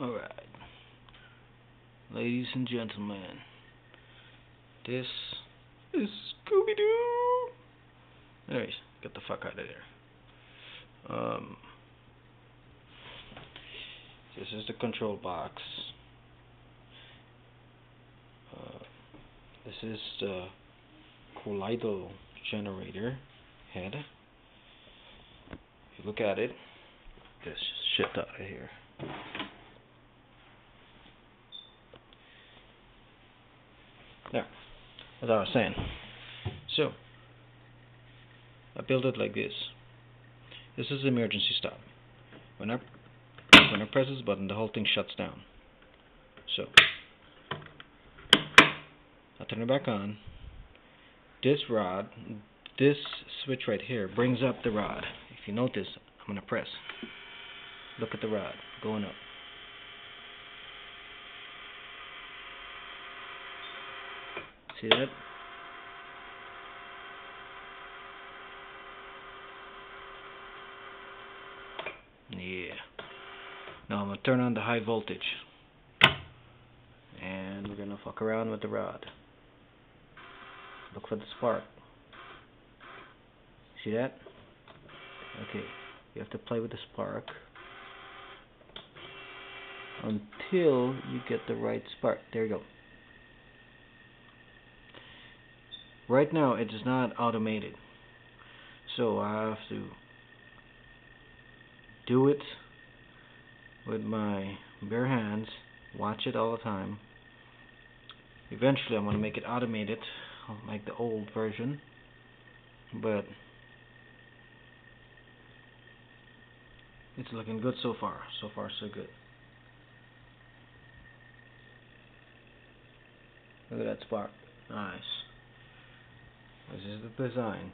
Alright. Ladies and gentlemen, this is Scooby Doo. Anyways, get the fuck out of there. Um, this is the control box. Uh, this is the colloidal generator head. If you look at it, this shit out of here. Now, as I was saying, so I built it like this. This is the emergency stop. When I when I press this button, the whole thing shuts down. So I turn it back on. This rod, this switch right here brings up the rod. If you notice, I'm gonna press. Look at the rod going up. See that? Yeah. Now I'm gonna turn on the high voltage. And we're gonna fuck around with the rod. Look for the spark. See that? Okay. You have to play with the spark until you get the right spark. There you go. Right now it is not automated. So I have to do it with my bare hands, watch it all the time. Eventually I'm going to make it automated like the old version. But it's looking good so far. So far so good. Look at that spark. Nice. This is the design.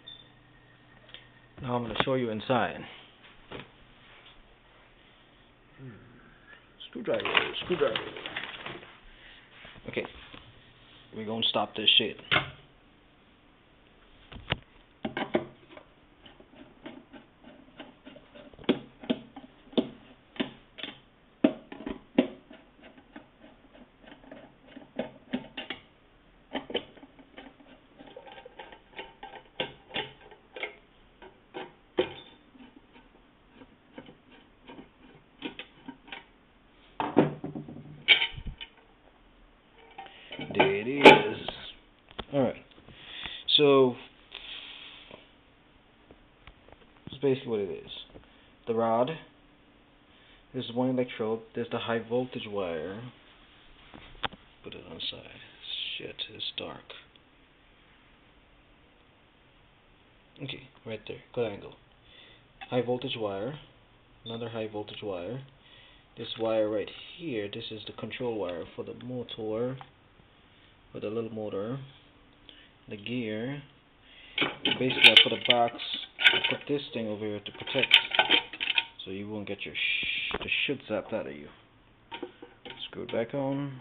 Now I'm going to show you inside. Screwdriver, screwdriver. Okay. We're going to stop this shit. There it is. Alright. So, this is basically what it is. The rod. There's one electrode. There's the high voltage wire. Put it on side. Shit, it's dark. Okay, right there. Good angle. High voltage wire. Another high voltage wire. This wire right here, this is the control wire for the motor with a little motor, the gear. Basically, I put a box. I put this thing over here to protect, so you won't get your sh the shit zapped out of you. Screw it back on.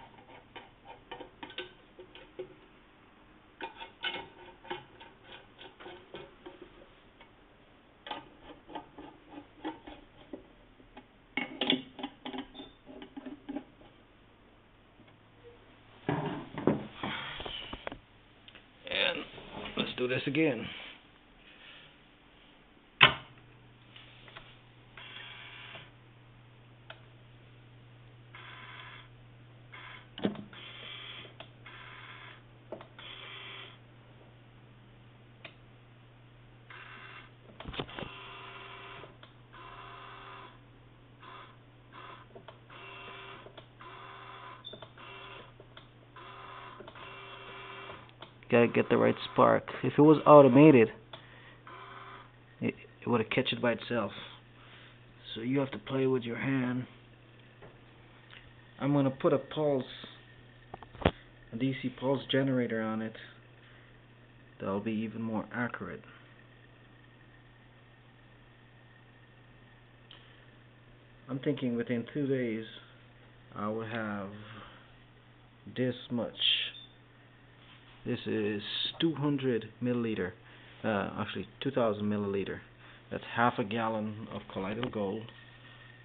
And let's this again. Gotta get the right spark. If it was automated, it, it would have catch it by itself. So you have to play with your hand. I'm gonna put a pulse, a DC pulse generator on it. That'll be even more accurate. I'm thinking within two days I will have this much this is 200 milliliter, uh, actually 2000 milliliter. That's half a gallon of colloidal gold.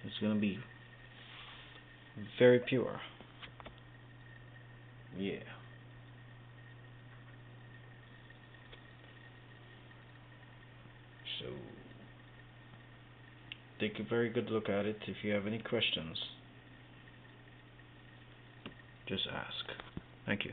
It's going to be very pure. Yeah. So take a very good look at it. If you have any questions, just ask. Thank you.